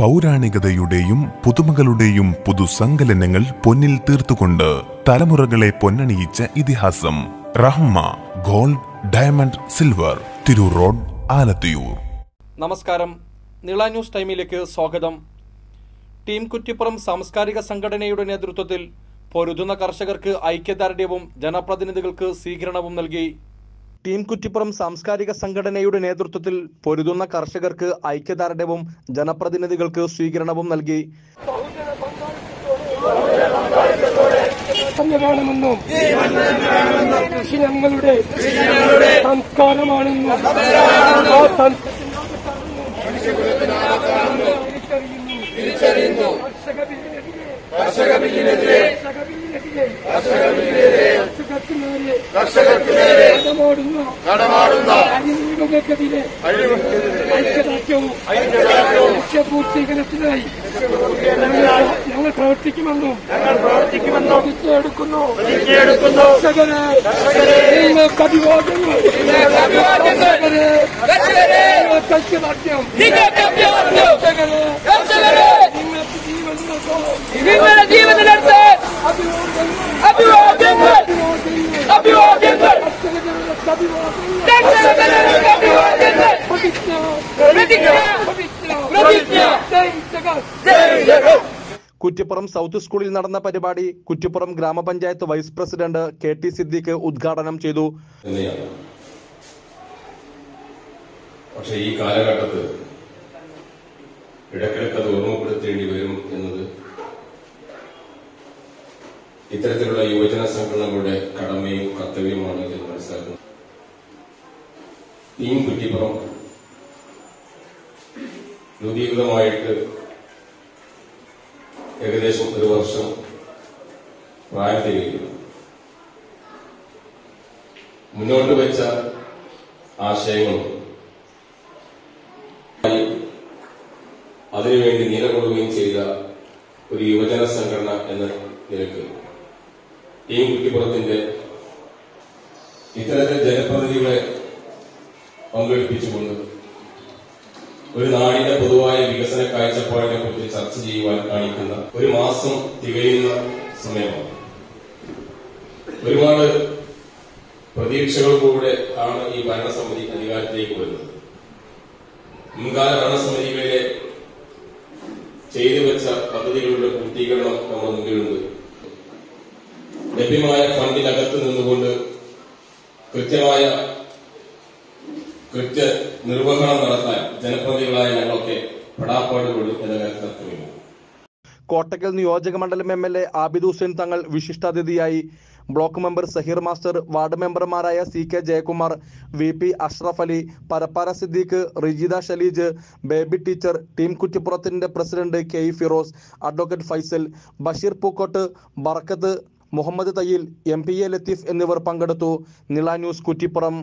പൗരാണികതയുടെയും പുതുമകളുടെയും പുതുസങ്കലനങ്ങൾ പൊന്നിൽ തീർത്തുകൊണ്ട് തലമുറകളെ പൊന്നണിയിച്ച ഇതിഹാസം. Rahma gold diamond silver Tirur road Alathiyur. നമസ്കാരം. നീള ന്യൂസ് ടൈമിലേക്ക് സ്വാഗതം. ടീം കുറ്റിപ്പുറം സാംസ്കാരിക സംഘടനയുടെ നേതൃത്വത്തിൽ പൊരുതുന്ന കർഷകർക്ക് ഐക്യദാർഢ്യവും ജനപ്രതിനിധികൾക്ക് സ്വീകരണവും നൽകി ടീം കുറ്റിപ്പുറം സാംസ്കാരിക സംഘടനയുടെ നേതൃത്വത്തിൽ പൊരുതുന്ന കർഷകർക്ക് ഐക്യദാർഢ്യവും ജനപ്രതിനിധികൾക്ക് സ്വീകരണവും നൽകി. വേണമെന്നും കൃഷി ഞങ്ങളുടെ സംസ്കാരമാണെന്നും ആ സംസ്കാരം തിരിച്ചറിയുന്നു. കർഷക ബില്ലിനെതിരെ കർഷക ബില്ലിനെതിരെ കർഷകർക്ക് നേരെ നടമാടുന്ന അഴിമതികൾക്കെതിരെ ഐക്യദാർഢ്യവും ലക്ഷ്യപൂർത്തീകരണത്തിനായി ഞങ്ങൾ പ്രവർത്തിക്കുമെന്നും പ്രവർത്തിക്കുമെന്നും പ്രതിജ്ഞയെടുക്കുന്നു പ്രതിജ്ഞയെടുക്കുന്നു ഐക്യദാർഢ്യം നിങ്ങളുടെ ജീവനിലെടുത്ത് കുറ്റിപ്പുറം സൗത്ത് സ്കൂളിൽ നടന്ന പരിപാടി കുറ്റിപ്പുറം ഗ്രാമപഞ്ചായത്ത് vice president K T Siddique ഉദ്ഘാടനം ചെയ്തു. പക്ഷേ ഈ കാലഘട്ടത്ത് ഇടക്കിടക്കത് ഓർമ്മപ്പെടുത്തേണ്ടി വരും എന്നത് ഇത്തരത്തിലുള്ള യുവജന സംഘടനകളുടെ കടമയും കർത്തവ്യവുമാണ് എന്ന് മനസ്സിലാക്കുന്നത്. ടീം കുറ്റിപ്പുറം. രൂപീകൃതമായിട്ട് ഏകദേശം ഒരു വർഷം പ്രായം മുന്നോട്ട് വെച്ച ആശയങ്ങളും അതിനുവേണ്ടി നിലകൊള്ളുകയും ചെയ്ത ഒരു യുവജന സംഘടന എന്ന നിലയ്ക്ക് ടീം കുറ്റിപ്പുറത്തിന്റെ ഇത്തരത്തിൽ ജനപ്രതിനിധികളെ പങ്കെടുപ്പിച്ചുകൊണ്ട് ഒരു നാടിന്റെ പൊതുവായ വികസന കാഴ്ചപ്പാടിനെ കുറിച്ച് ചർച്ച ചെയ്യുവാൻ കാണിക്കുന്ന ഒരു മാസം തികയുന്ന സമയമാണ്. ഒരുപാട് പ്രതീക്ഷകൾക്കൂടെ ആണ് ഈ ഭരണസമിതി അധികാരത്തിലേക്ക് വരുന്നത്. മുൻകാല ഭരണസമിതികളിലെ ചെയ്തു വെച്ച പദ്ധതികളുടെ പൂർത്തീകരണം നമ്മുടെ മുമ്പിലുണ്ട് ലഭ്യമായ ഫണ്ടിനകത്ത് നിന്നുകൊണ്ട് കൃത്യമായ കൃത്യ നിർവഹണം നടത്താൻ ജനപ്രതികളായ ഞങ്ങളൊക്കെ പെടാപ്പാടുകൊള്ളും എന്ന കോട്ടക്കൽ നിയോജക മണ്ഡലം M L A Abid Hussain Thangal വിശിഷ്ടാതിഥിയായി block member Zaheer master ward മെമ്പർമാരായ C K Jayakumar V P Ashraf Ali Parappara Siddique Rijitha Shaleej Baby teacher team കുറ്റിപ്പുറത്തിന്റെ president K E Firoz advocate Faisal Basheer Pookkottu Barkath Muhammad Thayyil M P A Latheef എന്നിവർ പങ്കെടുത്തു. Nila news Kuttippuram.